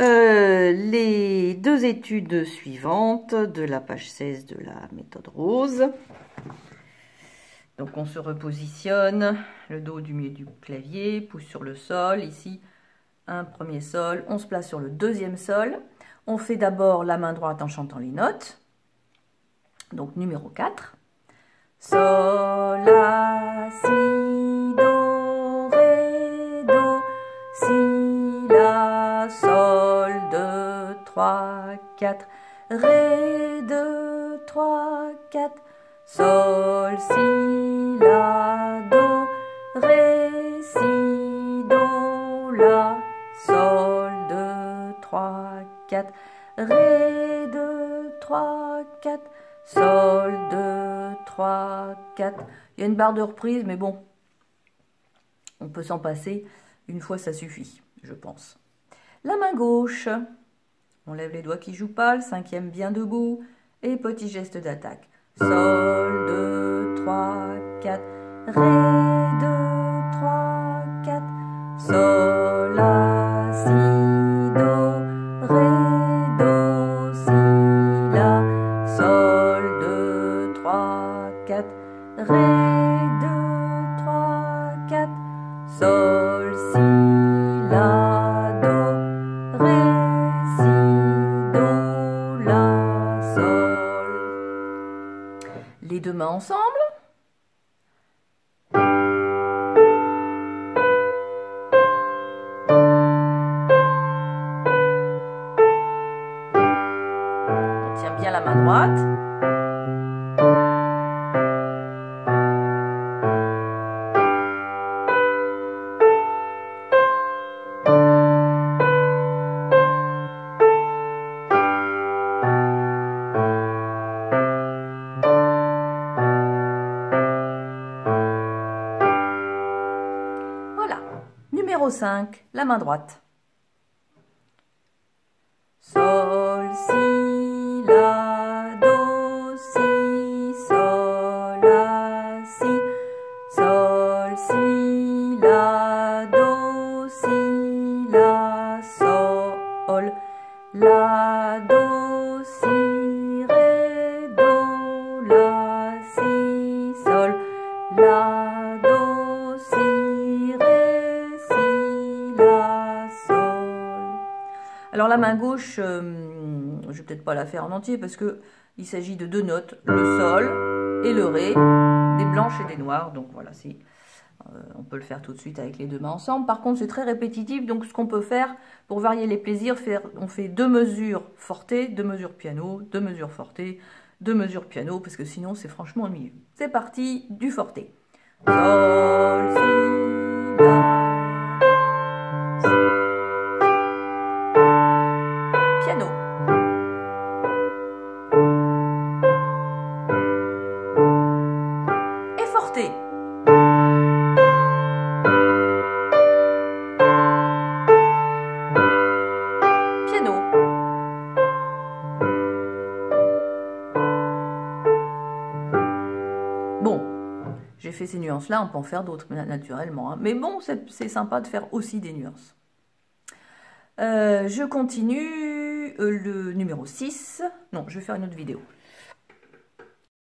Euh, les deux études suivantes de la page 16 de la méthode rose. Donc on se repositionne, le dos du milieu du clavier, pouce sur le sol, ici un premier sol, on se place sur le deuxième sol. On fait d'abord la main droite en chantant les notes. Donc numéro 4. Sol, 4, Ré, 2, 3, 4, Sol, Si, La, Do, Ré, Si, Do, La, Sol, 2, 3, 4, Ré, 2, 3, 4, Sol, 2, 3, 4. Il y a une barre de reprise, mais bon, on peut s'en passer. Une fois, ça suffit, je pense. La main gauche. On lève les doigts qui jouent pas, le cinquième bien debout. Et petit geste d'attaque. Sol, 2, 3, 4. Ré, 2, 3, 4. Sol, La, Si, Do, Ré, Do, Si, La, Sol, 2, 3, 4. Ré, 2, 3, 4. Sol, Si, deux mains ensemble. On tient bien la main droite. Numéro 5, la main droite. Sol, si, la, do, si, sol, si, la, do, si, sol, la, do, la, Alors la main gauche, euh, je vais peut-être pas la faire en entier parce que il s'agit de deux notes, le sol et le ré, des blanches et des noires. Donc voilà, c'est euh, on peut le faire tout de suite avec les deux mains ensemble. Par contre, c'est très répétitif. Donc ce qu'on peut faire pour varier les plaisirs, faire, on fait deux mesures forte, deux mesures piano, deux mesures forte, deux mesures piano, parce que sinon c'est franchement ennuyeux. C'est parti du forte. Sol, si, Piano. Bon, j'ai fait ces nuances-là, on peut en faire d'autres naturellement. hein. Mais bon, c'est c'est sympa de faire aussi des nuances. Euh, je continue euh, le numéro 6. Non, je vais faire une autre vidéo.